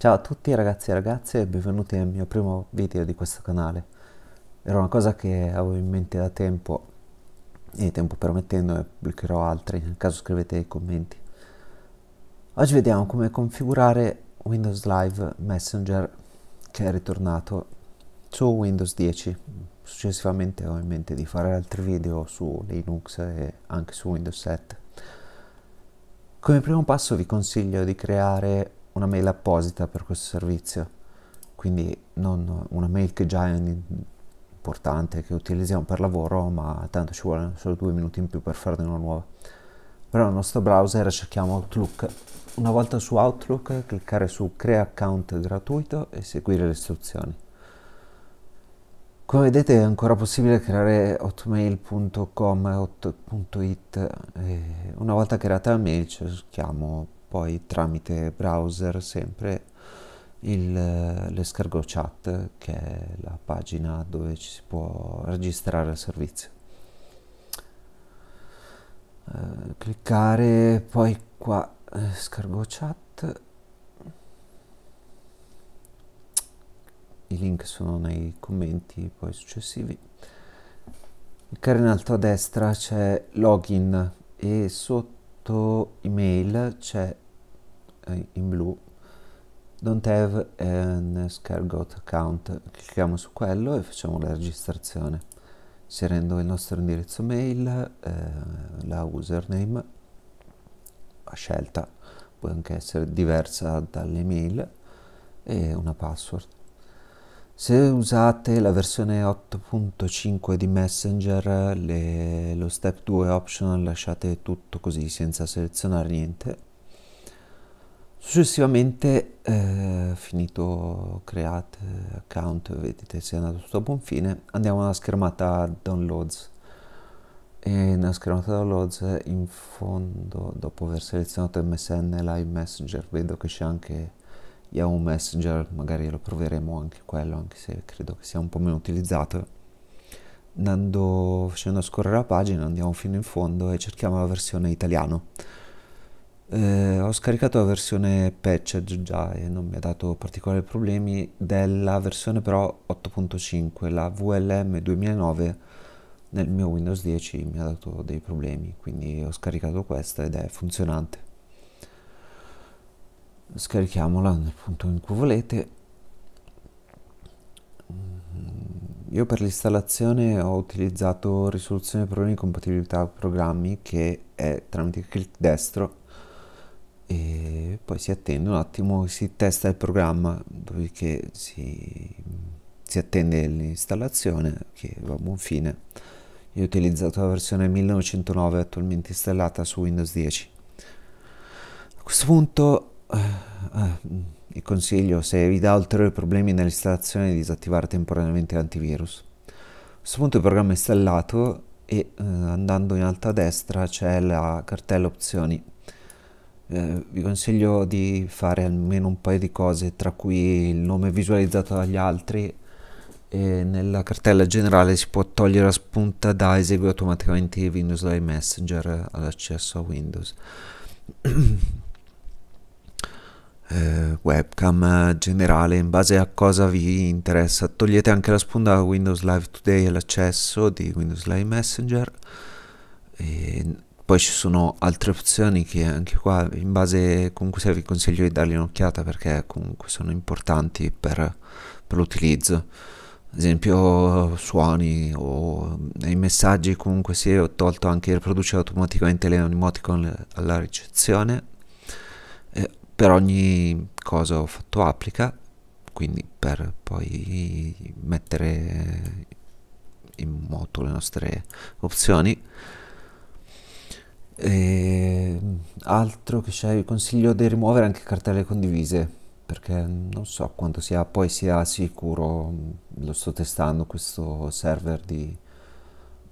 Ciao a tutti ragazzi e ragazze e benvenuti nel mio primo video di questo canale. Era una cosa che avevo in mente da tempo e tempo permettendo ne pubblicherò altri, nel caso scrivete nei commenti. Oggi vediamo come configurare Windows Live Messenger che è ritornato su Windows 10. Successivamente ho in mente di fare altri video su Linux e anche su Windows 7. Come primo passo vi consiglio di creare una mail apposita per questo servizio, quindi non una mail che già è importante, che utilizziamo per lavoro, ma tanto ci vogliono solo due minuti in più per farne una nuova. Però nel nostro browser cerchiamo Outlook. Una volta su Outlook cliccare su crea account gratuito e seguire le istruzioni. Come vedete è ancora possibile creare hotmail.com hot.it. Una volta creata la mail cerchiamo poi tramite browser sempre l'escargot chat che è la pagina dove ci si può registrare al servizio. Uh, cliccare poi qua escargot chat. I link sono nei commenti poi successivi. Cliccare in alto a destra c'è login e sotto sotto email c'è eh, in blu don't have an escargot account. Clicchiamo su quello e facciamo la registrazione. Inserendo il nostro indirizzo mail eh, la username a scelta. Può anche essere diversa dall'email e una password se usate la versione 8.5 di Messenger, le, lo step 2 optional lasciate tutto così senza selezionare niente. Successivamente, eh, finito create account, vedete se è andato tutto a buon fine, andiamo alla schermata downloads. E nella schermata downloads in fondo, dopo aver selezionato MSN Live Messenger, vedo che c'è anche Yahoo Messenger, magari lo proveremo anche quello, anche se credo che sia un po' meno utilizzato. Andando, facendo scorrere la pagina, andiamo fino in fondo e cerchiamo la versione italiano. Eh, ho scaricato la versione patched già e non mi ha dato particolari problemi della versione però 8.5 la VLM 2009 nel mio Windows 10 mi ha dato dei problemi quindi ho scaricato questa ed è funzionante scarichiamola nel punto in cui volete. Io per l'installazione ho utilizzato risoluzione problemi di compatibilità programmi che è tramite clic destro e poi si attende un attimo si testa il programma dopodiché si, si attende l'installazione che va a buon fine. Io ho utilizzato la versione 1909 attualmente installata su Windows 10 a questo punto il consiglio, se vi dà ulteriori problemi nell'installazione, di disattivare temporaneamente l'antivirus. A questo punto il programma è installato e eh, andando in alto a destra c'è la cartella opzioni. Eh, vi consiglio di fare almeno un paio di cose, tra cui il nome visualizzato dagli altri e nella cartella generale si può togliere la spunta da eseguire automaticamente Windows Live Messenger all'accesso a Windows. eh, webcam generale in base a cosa vi interessa. Togliete anche la sponda Windows Live Today e l'accesso di Windows Live Messenger. E poi ci sono altre opzioni che anche qua in base comunque se vi consiglio di dargli un'occhiata perché comunque sono importanti per, per l'utilizzo. Ad esempio suoni o nei messaggi comunque si è tolto anche riproduce automaticamente le emoticon alla ricezione per ogni cosa ho fatto applica quindi per poi mettere in moto le nostre opzioni. E altro che c'è consiglio di rimuovere anche cartelle condivise perché non so quanto sia poi sia sicuro lo sto testando questo server di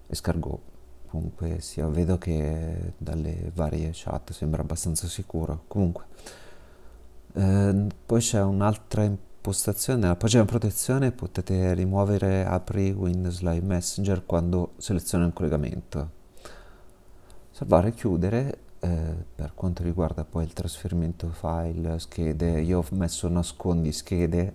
escargot. Comunque sia vedo che dalle varie chat sembra abbastanza sicuro. Comunque Ehm, poi c'è un'altra impostazione, nella pagina protezione potete rimuovere apri Windows Live Messenger quando seleziona un collegamento. Salvare e chiudere, eh, per quanto riguarda poi il trasferimento file, schede, io ho messo nascondi schede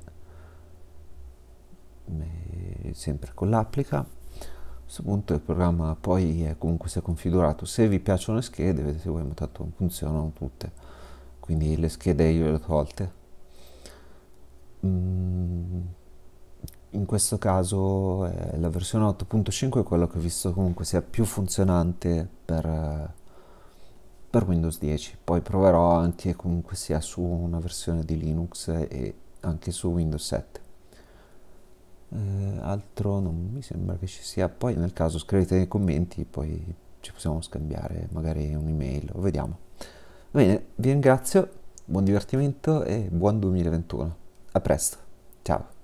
sempre con l'applica. A questo punto il programma poi è comunque si è configurato. Se vi piacciono le schede, vedete voi, tanto funzionano tutte. Quindi le schede io le ho tolte. Mm, in questo caso eh, la versione 8.5 è quella che ho visto comunque sia più funzionante per, per Windows 10. Poi proverò anche comunque sia su una versione di Linux e anche su Windows 7 eh, altro non mi sembra che ci sia poi nel caso scrivete nei commenti poi ci possiamo scambiare magari un'email vediamo bene vi ringrazio buon divertimento e buon 2021 a presto. Ciao